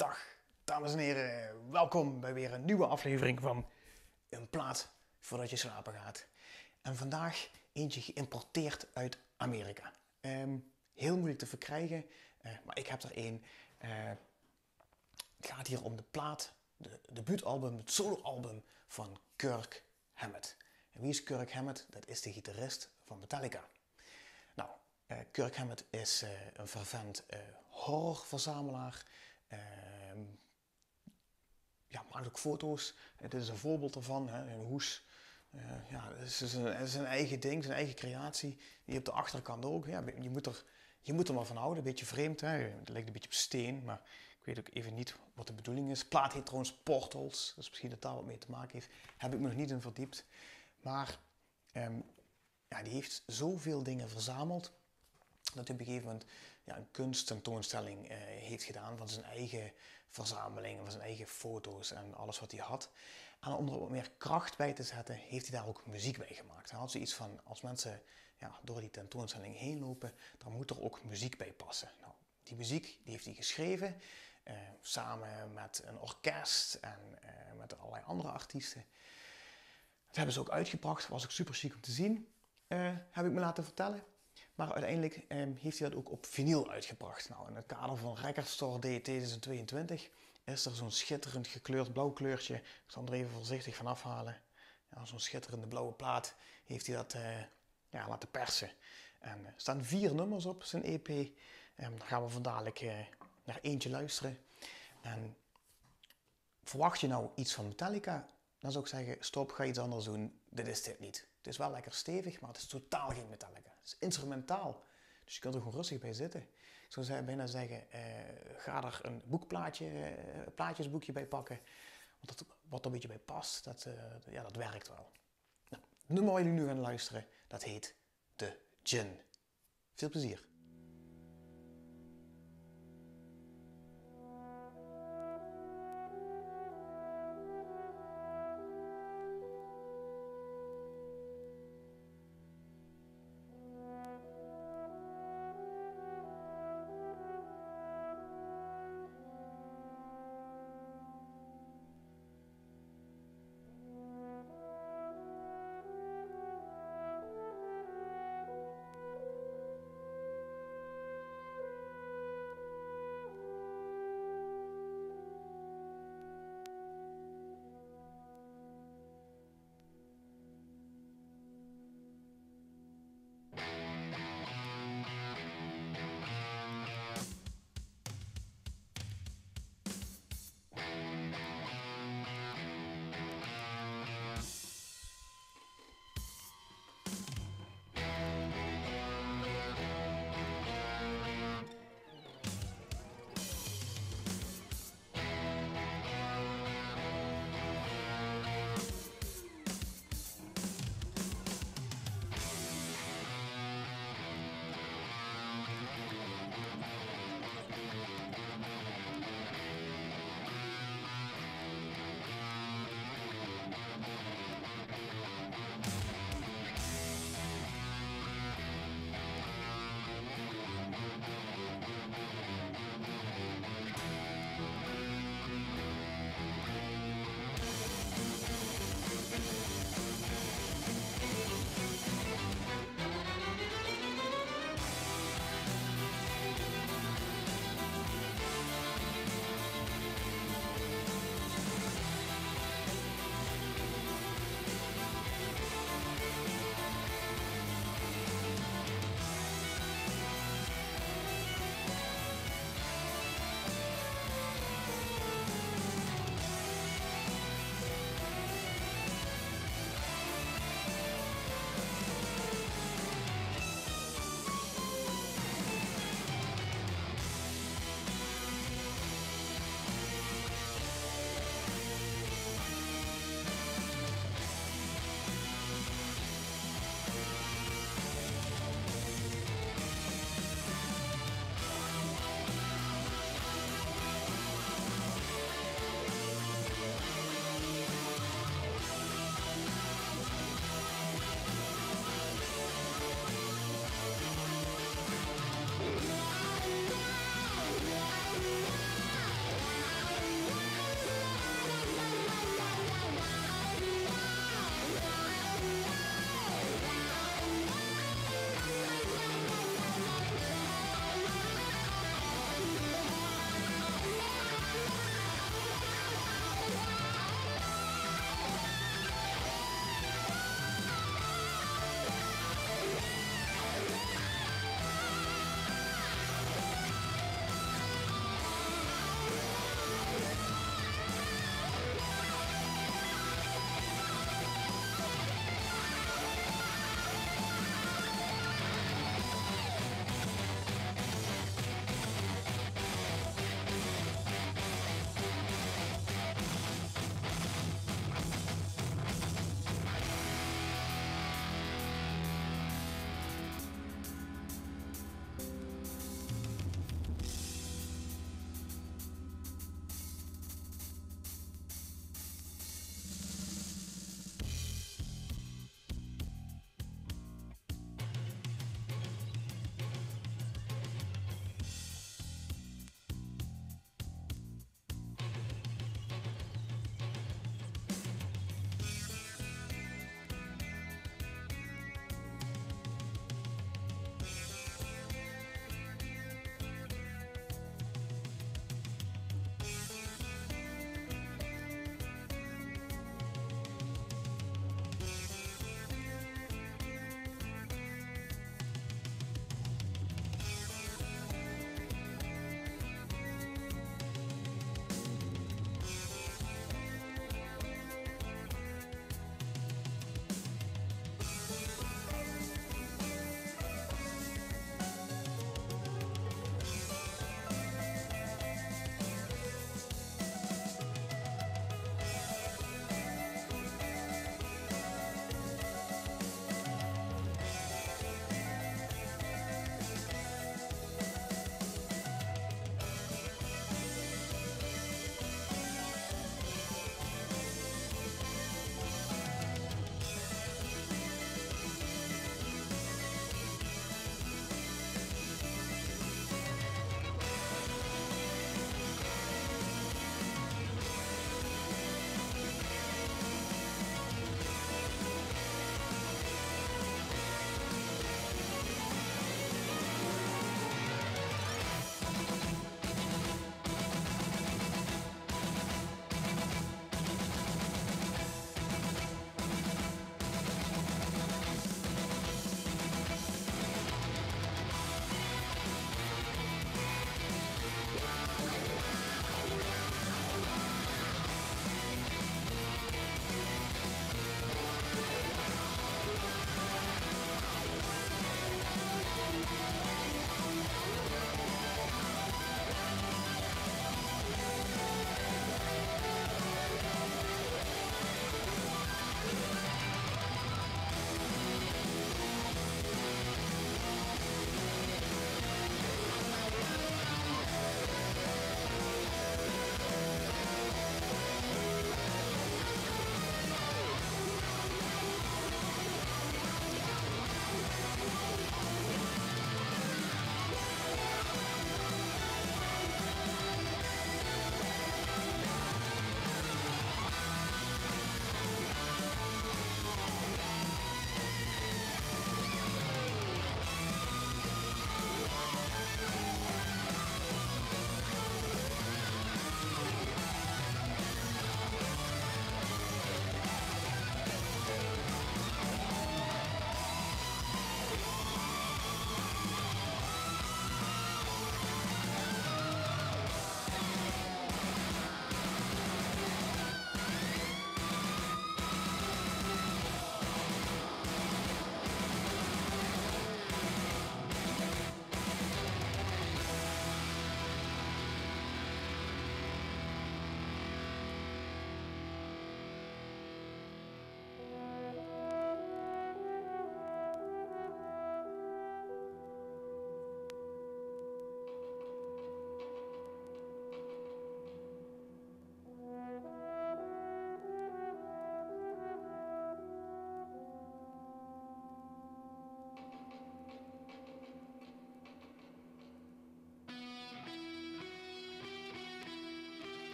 Dag, dames en heren. Welkom bij weer een nieuwe aflevering van Een Plaat Voordat Je Slapen Gaat. En vandaag eentje geïmporteerd uit Amerika. Ehm, heel moeilijk te verkrijgen, eh, maar ik heb er één. Eh, het gaat hier om de plaat, de debuutalbum, het soloalbum van Kirk Hammett. En wie is Kirk Hammett? Dat is de gitarist van Metallica. Nou, uh, Kirk Hammett is een fervent horrorverzamelaar. Ehm, ja, maakt ook foto's. dit is een voorbeeld ervan, hè, een hoes. Uh, ja, het is, een, is een eigen ding, zijn eigen creatie. Die op de achterkant ook. Ja, je, moet er, je moet er maar van houden, een beetje vreemd. Hè. Het lijkt een beetje op steen, maar ik weet ook even niet wat de bedoeling is. Plaat heet trouwens Portals, misschien dat daar wat mee te maken heeft. Heb ik me nog niet in verdiept. Maar um, ja, die heeft zoveel dingen verzameld dat hij op een gegeven moment ja, een kunsttentoonstelling uh, heeft gedaan van zijn eigen verzameling, van zijn eigen foto's en alles wat hij had. En om er wat meer kracht bij te zetten, heeft hij daar ook muziek bij gemaakt. Hij had zoiets van, als mensen ja, door die tentoonstelling heen lopen, dan moet er ook muziek bij passen. Nou, die muziek die heeft hij geschreven, uh, samen met een orkest en uh, met allerlei andere artiesten. Dat hebben ze ook uitgebracht, was ook super chic om te zien, heb ik me laten vertellen. Maar uiteindelijk ehm, heeft hij dat ook op vinyl uitgebracht. Nou, in het kader van Record Store Day 2022 is er zo'n schitterend gekleurd blauw kleurtje. Ik zal er even voorzichtig van afhalen. Ja, zo'n schitterende blauwe plaat heeft hij dat uh, ja, laten persen. En er staan vier nummers op zijn EP. Ehm, daar gaan we vandaag uh, naar eentje luisteren. En verwacht je nou iets van Metallica? Dan zou ik zeggen, stop, ga iets anders doen. Dit is dit niet. Het is wel lekker stevig, maar het is totaal geen Metallica. Het is instrumentaal. Dus je kunt er gewoon rustig bij zitten. Ik zou bijna zeggen, eh, ga er een boekplaatje, uh, plaatjesboekje bij pakken. Want dat, wat er een beetje bij past, dat, uh, ja, dat werkt wel. Nou, het nummer jullie nu gaan luisteren, dat heet De Gin. Veel plezier.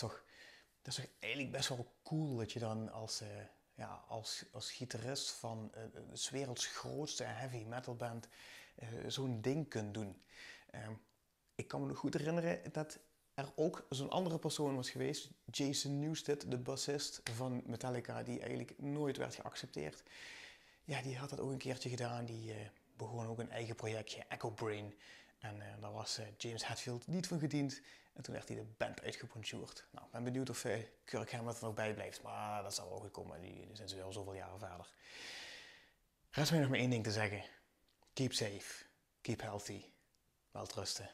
Dat is toch eigenlijk best wel cool dat je dan als, uh, ja, als, als gitarist van uh, de werelds grootste heavy metal band zo'n ding kunt doen. Ehm, ik kan me nog goed herinneren dat er ook zo'n andere persoon was geweest, Jason Newsted, de bassist van Metallica, die eigenlijk nooit werd geaccepteerd. Ja, die had dat ook een keertje gedaan. Die begon ook een eigen projectje, Echo Brain. En uh, daar was uh, James Hetfield niet van gediend. En toen werd hij de band uitgebonjourd. Nou, ben benieuwd of uh, Kirk Hammett er nog bij blijft. Maar dat zal wel goed komen. Die, zijn ze zoveel jaren verder. Rest mij nog maar één ding te zeggen. Keep safe. Keep healthy. Wel trusten.